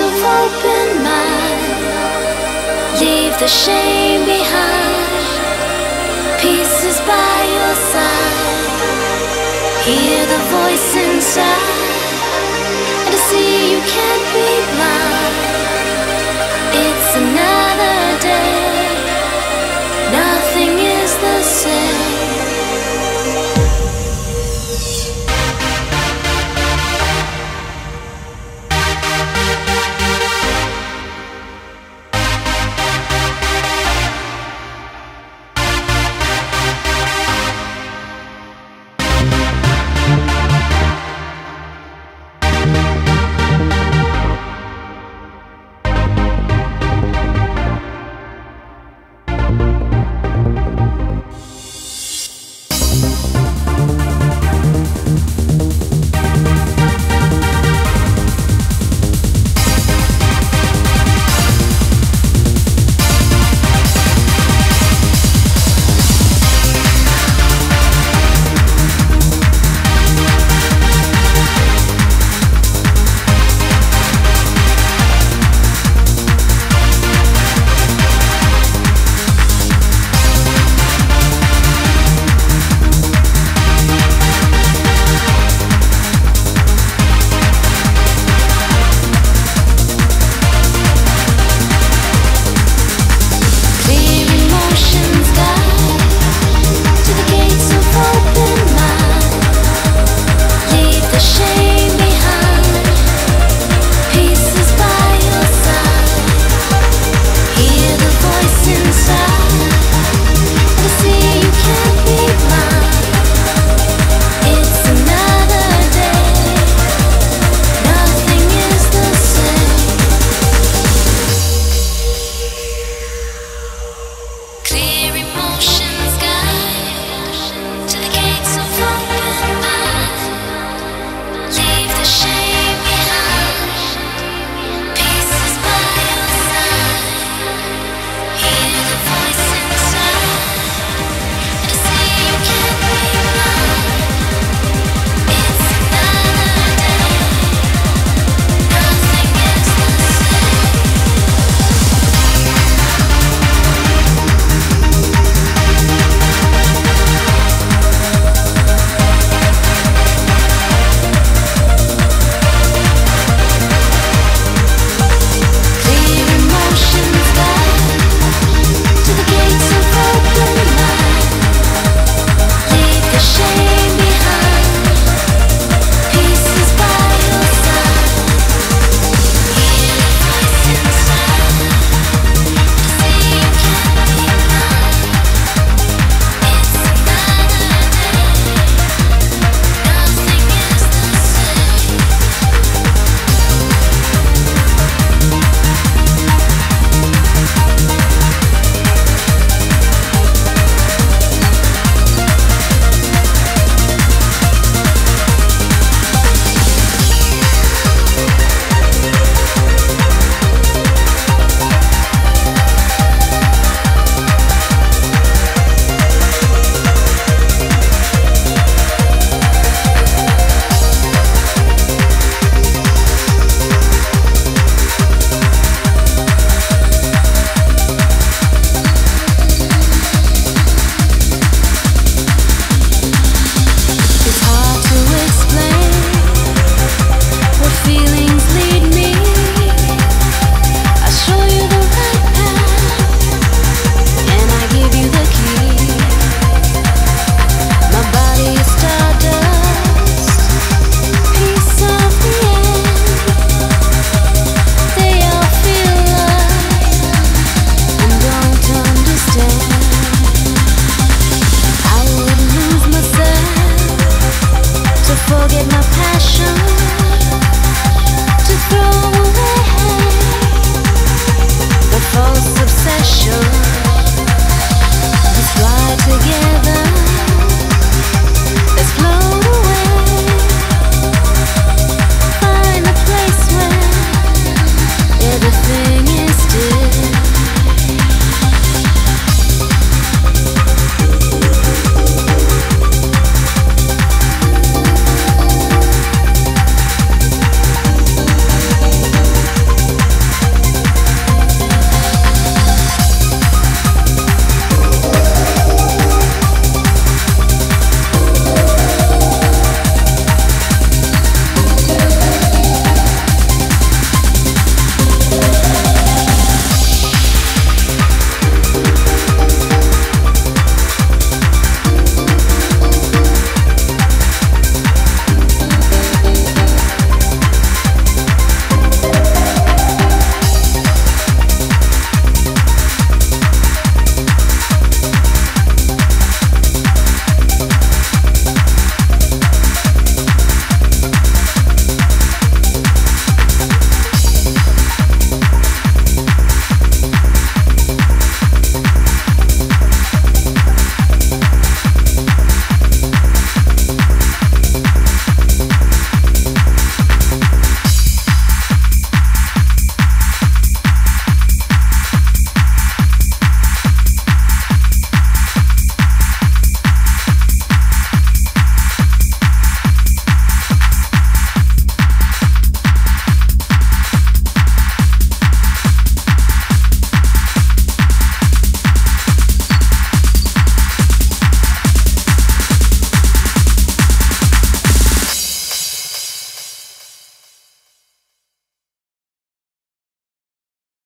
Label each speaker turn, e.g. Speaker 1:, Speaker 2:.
Speaker 1: of open mind. Leave the shame behind. Peace is by your side. Hear the voice inside, and to see you can't be